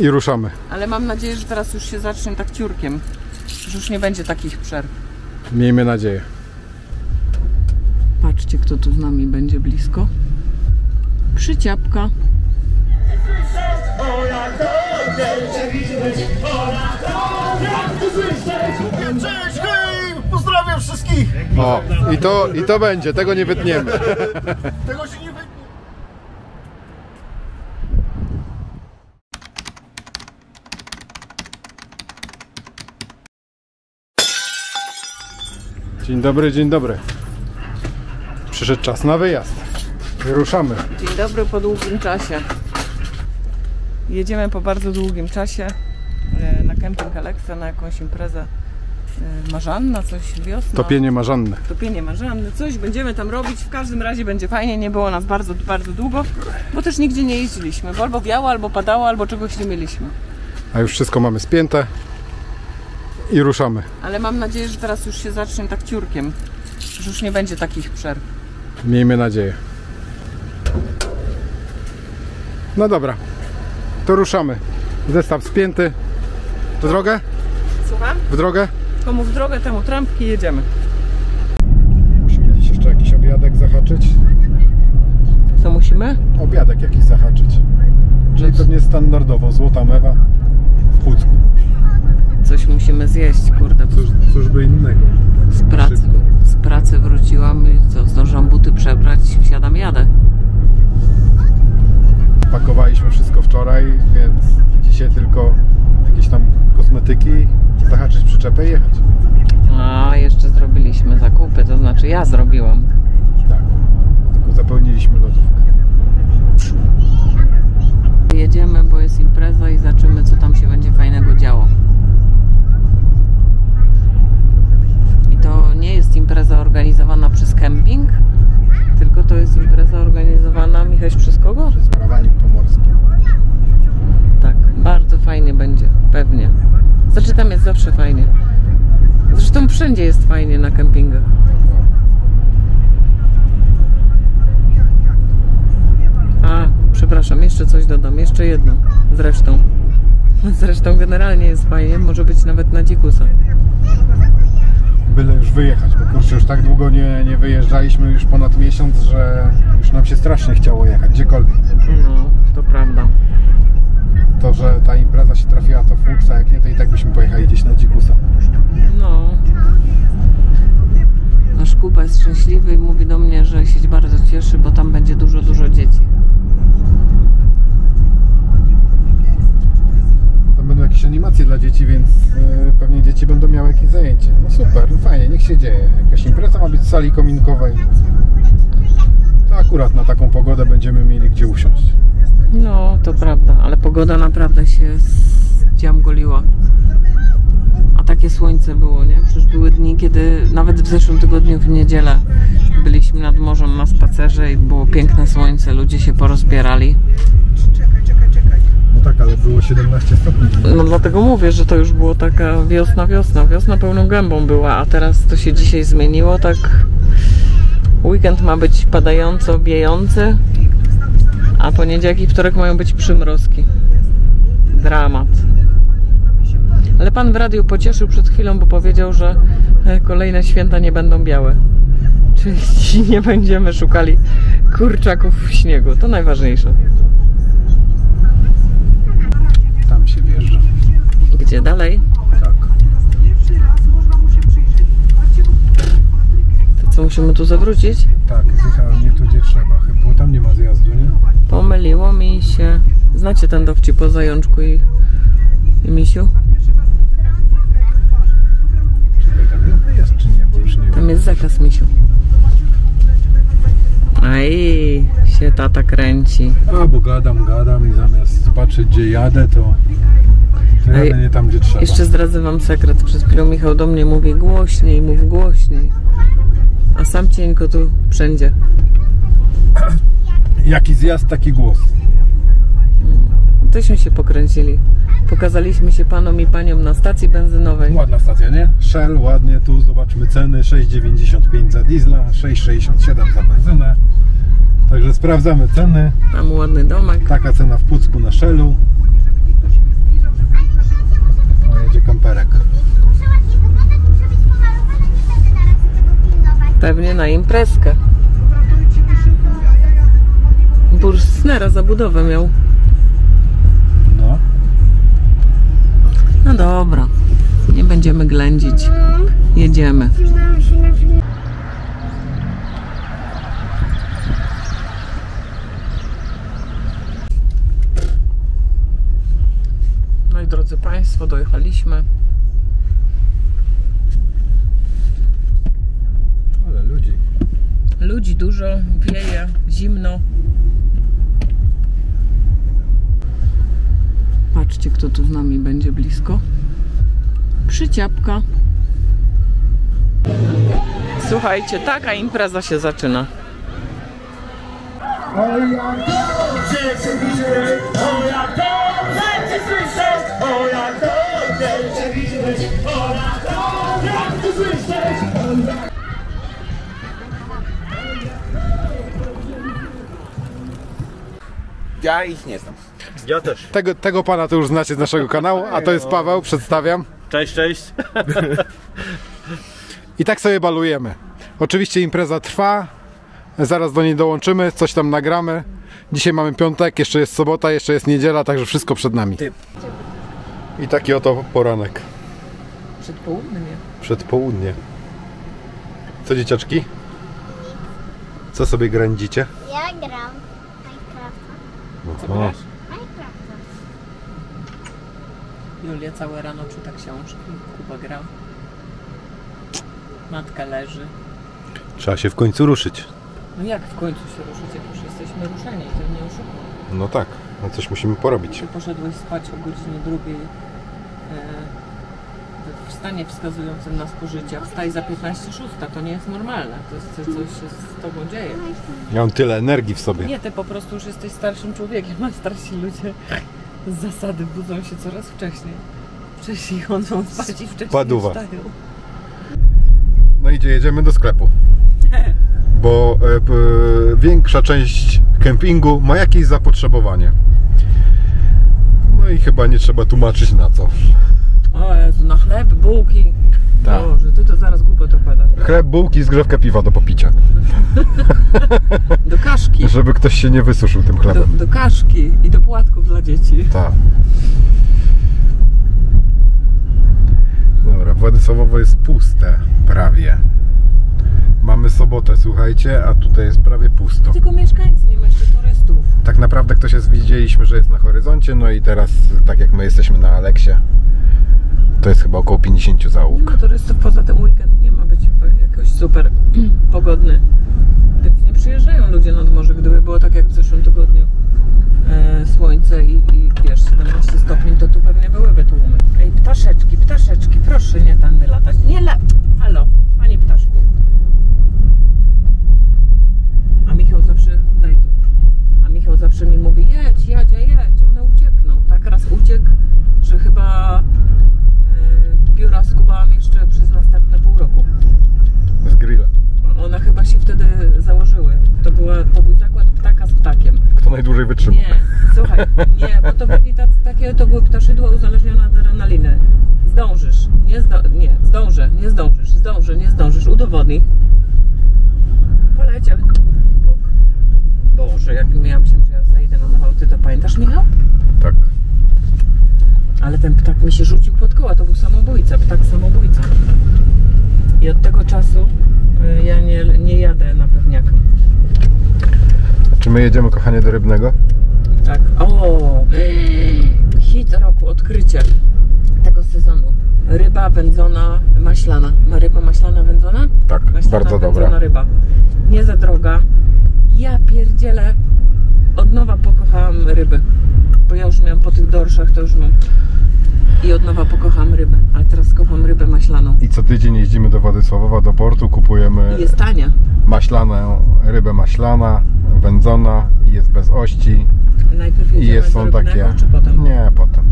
i ruszamy. Ale mam nadzieję, że teraz już się zacznie tak ciurkiem. Że już nie będzie takich przerw. Miejmy nadzieję. Patrzcie, kto tu z nami będzie blisko. Przyciapka. Cześć, hej! Pozdrawiam wszystkich! O, i to, i to będzie, tego nie wytniemy. Tego się nie Dzień dobry, dzień dobry. Przyszedł czas na wyjazd. Ruszamy. Dzień dobry po długim czasie. Jedziemy po bardzo długim czasie e, na kemping Alexa, na jakąś imprezę e, marzanna, coś wiosna. Topienie marzanne. Topienie marzanne, coś będziemy tam robić. W każdym razie będzie fajnie, nie było nas bardzo, bardzo długo, bo też nigdzie nie jeździliśmy, bo albo wiało, albo padało, albo czegoś nie mieliśmy. A już wszystko mamy spięte. I ruszamy. Ale mam nadzieję, że teraz już się zacznie tak ciurkiem, że już nie będzie takich przerw. Miejmy nadzieję. No dobra, to ruszamy. Zestaw spięty. W drogę? Słucham? W drogę? Komu w drogę, temu trampki jedziemy. Musimy gdzieś jeszcze jakiś obiadek zahaczyć. Co musimy? Obiadek jakiś zahaczyć. Czyli pewnie standardowo złota mewa w Pucku. Coś musimy zjeść, kurde. Cóż, cóż by innego. Z pracy, Szybko. z pracy wróciłam i co, zdążyłam buty przebrać, wsiadam, jadę. Pakowaliśmy wszystko wczoraj, więc dzisiaj tylko jakieś tam kosmetyki, zahaczyć przyczepę i jechać. A, jeszcze zrobiliśmy zakupy, to znaczy ja zrobiłam. Tak. Tylko zapełniliśmy lodówkę. Jedziemy, bo jest impreza i zobaczymy, co tam się będzie fajnego działo. I to nie jest impreza organizowana przez kemping, tylko to jest impreza organizowana, Michaś, przez kogo? Z parawaniem pomorskim. Tak, bardzo fajnie będzie, pewnie. Znaczy tam jest zawsze fajnie. Zresztą wszędzie jest fajnie na kempingach. A, przepraszam, jeszcze coś dodam, jeszcze jedno. Zresztą. Zresztą generalnie jest fajnie, może być nawet na dzikusa. Byle już wyjechać, bo kurczę, już tak długo nie, nie wyjeżdżaliśmy, już ponad miesiąc, że już nam się strasznie chciało jechać, gdziekolwiek. No, to prawda. To, że ta impreza się trafiła, to fuks, a jak nie, to i tak byśmy pojechali gdzieś na dzikusa. No. Nasz Kuba jest szczęśliwy i mówi do mnie, że się dzieje. Jakaś impreza ma być w sali kominkowej. To akurat na taką pogodę będziemy mieli gdzie usiąść. No, to prawda, ale pogoda naprawdę się goliła. A takie słońce było, nie? Przecież były dni, kiedy nawet w zeszłym tygodniu w niedzielę byliśmy nad morzem na spacerze i było piękne słońce, ludzie się porozbierali. Tak, ale było 17 stopni. No dlatego mówię, że to już było taka wiosna, wiosna. Wiosna pełną gębą była, a teraz to się dzisiaj zmieniło tak. Weekend ma być padająco, wiejący, a poniedziałek i wtorek mają być przymrozki. Dramat. Ale pan w radiu pocieszył przed chwilą, bo powiedział, że e, kolejne święta nie będą białe. Czyli nie będziemy szukali kurczaków w śniegu. To najważniejsze. Tam się wjeżdża. Gdzie dalej? Tak. To co, musimy tu zawrócić? Tak, zjechałem nie tu, gdzie trzeba. Chyba, bo tam nie ma zjazdu, nie? Pomyliło mi się. Znacie ten dowcip o zajączku i, i misiu? Czekaj, tam jest czy nie, bo już nie. Tam jest zakaz misiu. Aj, się tata kręci. A, bo gadam, gadam i zamiast patrzeć, gdzie jadę, to, jadę nie tam, gdzie trzeba. Jeszcze zdradzę wam sekret. Przed chwilą Michał do mnie mówi głośniej, mów głośniej. A sam cienko tu wszędzie. Jaki zjazd, taki głos. Tośmy się pokręcili. Pokazaliśmy się panom i paniom na stacji benzynowej. Ładna stacja, nie? Shell, ładnie, tu zobaczmy ceny. 6,95 za diesla, 6,67 za benzynę. Także sprawdzamy ceny. Tam ładny domek. Taka cena w Pucku na Shellu. O, jedzie kamperek. Pewnie na imprezkę. Bursztynera zabudowę miał. No. No dobra. Nie będziemy ględzić. Jedziemy. Drodzy Państwo, dojechaliśmy. Ale ludzi. Ludzi dużo, wieje, zimno. Patrzcie, kto tu z nami będzie blisko. Przyciapka. Słuchajcie, taka impreza się zaczyna. O jak dobrze widzieć, o jak dobrze cię słyszeć, o jak dobrze cię widzieć, o jak dobrze cię słyszeć. Ja ich nie znam. Ja też. Tego, tego pana to już znacie z naszego kanału, a to jest Paweł, przedstawiam. Cześć, cześć. I tak sobie balujemy. Oczywiście impreza trwa, zaraz do niej dołączymy, coś tam nagramy. Dzisiaj mamy piątek, jeszcze jest sobota, jeszcze jest niedziela, także wszystko przed nami. I taki oto poranek, Przed południem. przed południe. Co dzieciaczki? Co sobie grędzicie? Ja gram Minecrafta. Co grasz? Minecrafta. Julia całe rano czyta książki, Kuba gra. Matka leży. Trzeba się w końcu ruszyć. No jak w końcu się ruszyć, jak jesteśmy ruszeni, to nie oszukam. No tak, no coś musimy porobić. Ty poszedłeś spać o godzinie drugiej e, w stanie wskazującym na spożycie, a wstaj za 15 szósta. To nie jest normalne. To jest coś, coś się z tobą dzieje. Ja mam tyle energii w sobie. Nie, ty po prostu już jesteś starszym człowiekiem, a starsi ludzie z zasady budzą się coraz wcześniej. Wcześniej chodzą spać i wcześniej Paduwa. wstają. No idzie, jedziemy do sklepu. Bo e, p, większa część kempingu ma jakieś zapotrzebowanie. No i chyba nie trzeba tłumaczyć na co. O Jezu, na chleb, bułki. Tak. Boże, ty to zaraz głupot opowiadasz. Chleb, bułki, zgrzewka piwa do popicia. Do kaszki. Żeby ktoś się nie wysuszył tym Do, chlebem. do kaszki i do płatków dla dzieci. Tak. Dobra, Władysławowo jest puste prawie. Mamy sobotę, słuchajcie, a tutaj jest prawie pusto. Tylko mieszkańcy, nie ma jeszcze turystów. Tak naprawdę ktoś jest, widzieliśmy, że jest na horyzoncie, no i teraz, tak jak my jesteśmy na Aleksie, to jest chyba około 50 Nie załóg. ma turystów poza tym weekend, nie ma być jakoś super pogodny. Więc nie przyjeżdżają ludzie nad morze, gdyby było tak jak w zeszłym tygodniu. E, słońce i, i wiesz, 17 stopni, to tu pewnie byłyby tłumy. Ej, ptaszeczki, ptaszeczki, proszę nie tędy latać. Nie la... Halo, panie ptaszku. A Michał zawsze, daj tu. A Michał zawsze mi mówi, jedź, Jadzia, jedź, one uciekną. Tak raz uciekł, że chyba e, pióra skubałam jeszcze przez następne pół roku. Z grilla. One chyba się wtedy założyły. To, była, to był zakład ptaka z ptakiem. Kto najdłużej wytrzyma? Nie, słuchaj, nie, bo to byli tacy, takie, to były ptaszydła uzależnione od adrenaliny. Zdążysz, nie, zdo, nie, zdążę, nie zdążysz, zdążę, nie zdążysz, udowodnij. Poleciał. Boże, jak miałam się, że ja zajdę na zawał, ty to pamiętasz, Michał? Tak. Ale ten ptak mi się rzucił pod koła, to był samobójca, ptak samobójca. I od tego czasu y, ja nie, nie jadę na pewniaka. Czy my jedziemy, kochanie, do Rybnego? Tak. O! Hit roku, odkrycie. Ryba wędzona, maślana. Ma ryba maślana wędzona? Tak, Maślana bardzo dobra. ryba. Nie za droga. Ja pierdzielę. Od nowa pokochałam ryby. Bo ja już miałam po tych dorszach, to już mam. I od nowa pokochałam rybę. Ale teraz kocham rybę maślaną. I co tydzień jeździmy do Władysławowa, do portu, kupujemy I jest tania. maślaną, rybę maślana, wędzona i jest bez ości. Najpierw I jedziemy jest, do są Rybnego, takie... czy potem? Nie, potem.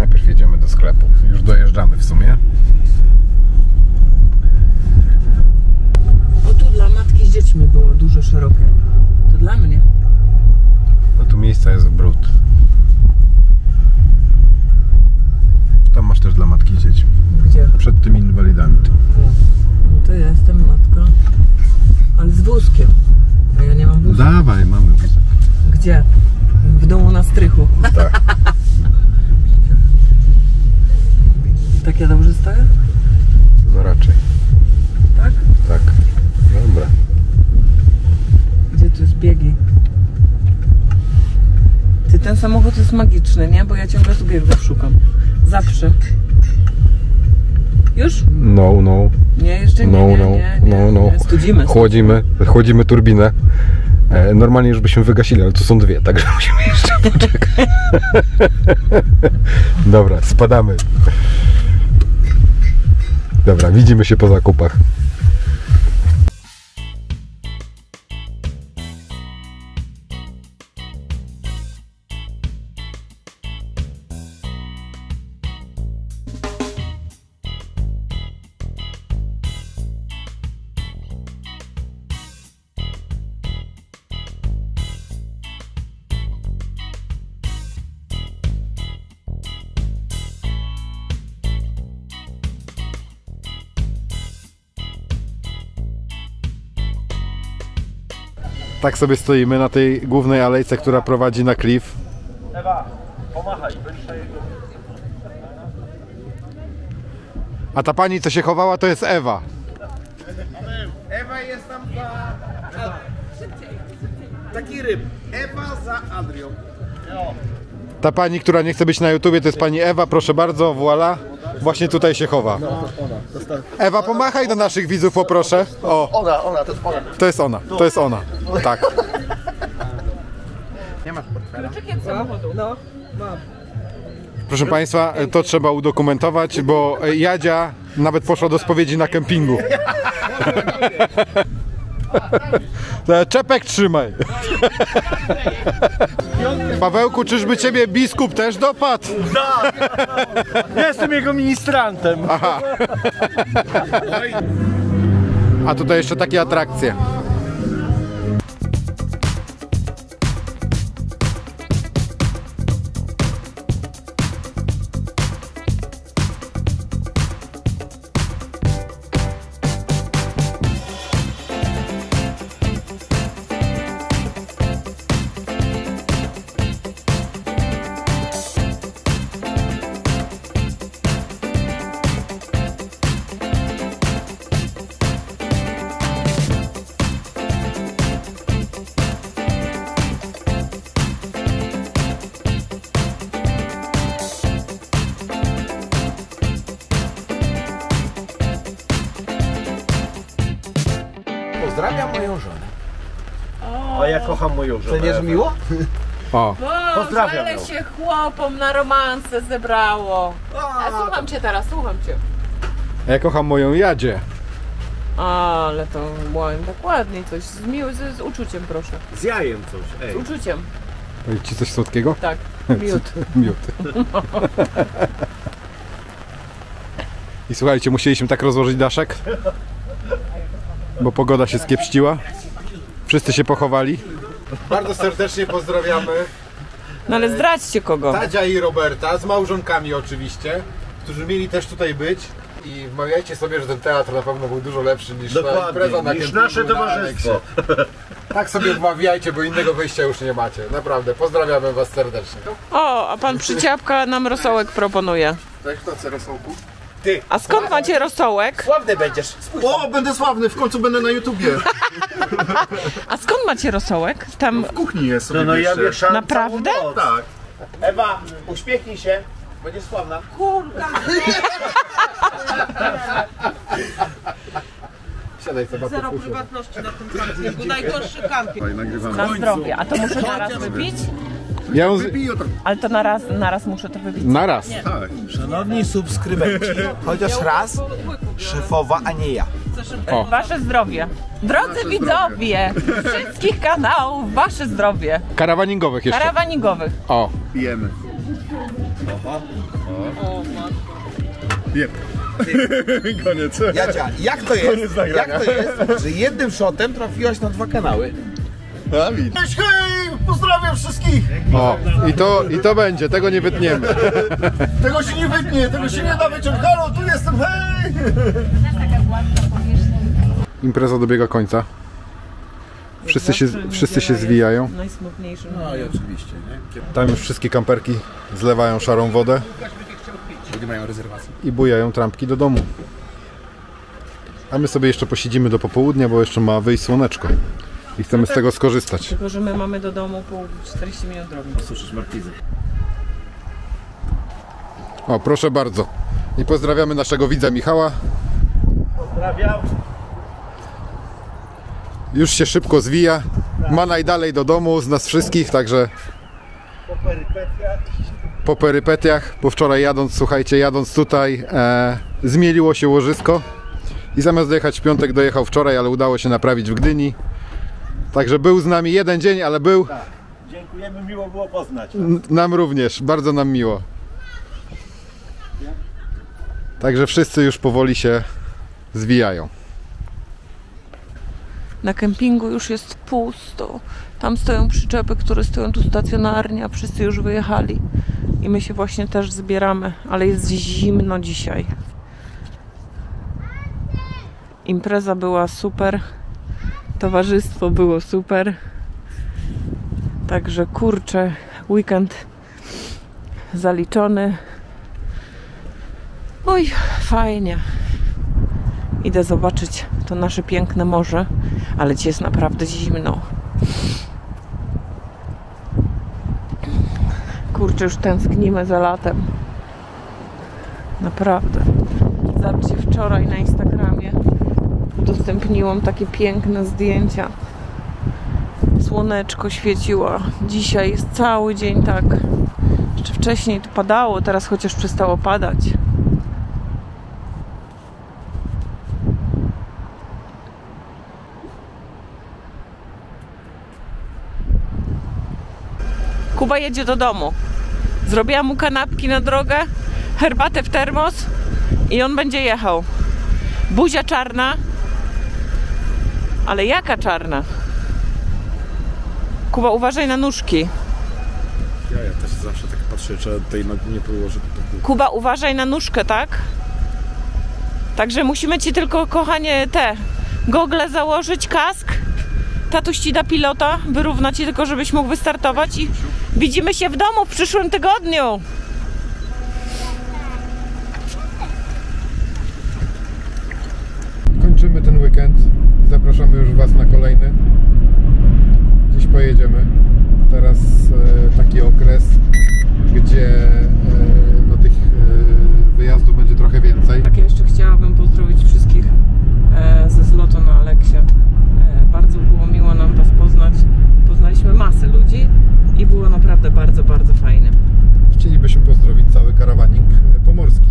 Najpierw jedziemy do sklepu. Już dojeżdżamy w sumie. Samochód jest magiczny, nie? Bo ja ciągle tu biegów szukam. Zawsze. Już? No, no. Nie, jeszcze nie, No, nie, no, nie, nie. no, no. Studzimy. Chłodzimy, chłodzimy turbinę. E, Normalnie już byśmy wygasili, ale tu są dwie, także musimy jeszcze poczekać. Dobra, spadamy. Dobra, widzimy się po zakupach. Tak sobie stoimy na tej głównej alejce, która prowadzi na klif. Ewa, pomachaj. A ta pani, co się chowała, to jest Ewa. Ewa jest tam za... Taki ryb. Ewa za Adrią. Ta pani, która nie chce być na YouTubie, to jest pani Ewa, proszę bardzo, voila. Właśnie tutaj się chowa. Ewa, pomachaj do naszych widzów, poproszę. O, Ona, ona, to jest ona. to jest ona, to jest ona. Tak. No. Proszę Państwa, to trzeba udokumentować, bo Jadzia nawet poszła do spowiedzi na kempingu. Czepek trzymaj. Pawełku, czyżby ciebie biskup też dopadł? Ja jestem jego ministrantem. A tutaj jeszcze takie atrakcje. Kocham moją żonę. Że miło? O, Pozdrawiam ale ją. się chłopom na romanse zebrało. A słucham cię teraz, słucham cię. ja kocham moją Jadzie. Ale to ładnie, tak ładnie coś. Z, miły, z, z uczuciem proszę. Z jajem coś, Z ej. uczuciem, Powiedz ci coś słodkiego? tak. Miód. Miód. I słuchajcie, musieliśmy tak rozłożyć daszek, bo pogoda się skiepściła. Wszyscy się pochowali. Bardzo serdecznie pozdrawiamy No ale zdradźcie kogo. Tadzia i Roberta, z małżonkami oczywiście, którzy mieli też tutaj być. I wmawiajcie sobie, że ten teatr na pewno był dużo lepszy niż ta impreza Dokładnie, na niż kempingu nasze na towarzystwo. Aleksie. Tak sobie wmawiajcie, bo innego wyjścia już nie macie. Naprawdę, pozdrawiamy was serdecznie. O, a pan przyciapka nam rosołek proponuje. Tak, to co rosołku? A skąd macie rosołek? Sławny będziesz. O, będę sławny, w końcu będę na YouTubie. A skąd macie rosołek? Tam W kuchni jest sobie No, no ja wieszam Naprawdę? całą noc. Tak. Ewa, uśmiechnij się. Będziesz sławna. Siadaj sobie, Zero prywatności na tym kampingu. Najgorszy kamping. Na zdrowie. A to muszę naraz wypić? Ja ją z... Ale to naraz, naraz muszę to wypić. Na raz. tak. Szanowni subskrybenci, chociaż raz szefowa, a nie ja. Wasze zdrowie. Drodzy widzowie wszystkich kanałów, wasze zdrowie. Karawaningowych jeszcze. Karawaningowych. O, Pijemy. Pijemy. Koniec. Jadzia, jak to jest? Jak to jest, że jednym shotem trafiłaś na dwa kanały? A, widzisz. Hej, hej, pozdrawiam wszystkich. o. I to, I to będzie, tego nie wytniemy. Tego się nie wytnie, tego się nie da wyciąć. Halo, tu jestem, hej. Impreza dobiega końca. Wszyscy się, wszyscy się zwijają. Najsmutniejszym No i oczywiście, nie? Tam już wszystkie kamperki zlewają szarą wodę Bo nie mają rezerwacji. i bujają trampki do domu. A my sobie jeszcze posiedzimy do popołudnia, bo jeszcze ma wyjść słoneczko. I chcemy z tego skorzystać. Tylko, że my mamy do domu po 40 minut drogi. Suszysz markizy. O, proszę bardzo. I pozdrawiamy naszego widza Michała. Pozdrawiam. Już się szybko zwija. Ma najdalej do domu z nas wszystkich, także Po perypetiach. po perypetiach, bo wczoraj jadąc, słuchajcie, jadąc tutaj, e, zmieliło się łożysko i zamiast dojechać w piątek, dojechał wczoraj, ale udało się naprawić w Gdyni. Także był z nami jeden dzień, ale był Dziękujemy, miło było poznać. N- nam również, bardzo nam miło. Także wszyscy już powoli się zwijają. Na kempingu już jest pusto. Tam stoją przyczepy, które stoją tu stacjonarnie, a wszyscy już wyjechali. I my się właśnie też zbieramy, ale jest zimno dzisiaj. Impreza była super. Towarzystwo było super. Także kurczę, weekend zaliczony. Oj, fajnie. Idę zobaczyć to nasze piękne morze, ale ci jest naprawdę zimno. Kurczę, już tęsknimy za latem. Naprawdę. Zobaczcie, wczoraj na Instagramie udostępniłam takie piękne zdjęcia. Słoneczko świeciło. Dzisiaj jest cały dzień tak. Jeszcze wcześniej to padało, teraz chociaż przestało padać. Kuba jedzie do domu. Zrobiłam mu kanapki na drogę, herbatę w termos i on będzie jechał. Buzia czarna. Ale jaka czarna? Kuba, uważaj na nóżki. Ja, ja też zawsze tak patrzę, czy tej nogi nie położę. To Kuba, uważaj na nóżkę, tak? Także musimy ci tylko, kochanie, te gogle założyć, kask. Tatuś ci da pilota, wyrówna ci tylko, żebyś mógł wystartować i widzimy się w domu w przyszłym tygodniu. Kończymy ten weekend i zapraszamy już Was na kolejny. Dziś pojedziemy. Teraz e, taki okres, gdzie e, no, tych e, wyjazdów będzie trochę więcej. Tak, ja jeszcze chciałabym pozdrowić wszystkich ze zlotu na Aleksie. Bardzo było miło nam Was poznać. Poznaliśmy masę ludzi i było naprawdę bardzo, bardzo fajnie. Chcielibyśmy pozdrowić cały karawaning e, pomorski,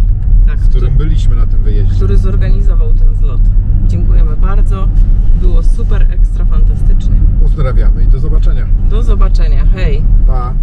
Tak, z którym byliśmy na tym wyjeździe. który zorganizował ten zlot. Super, ekstra fantastycznie. Pozdrawiamy i do zobaczenia. Do zobaczenia. Hej! Pa!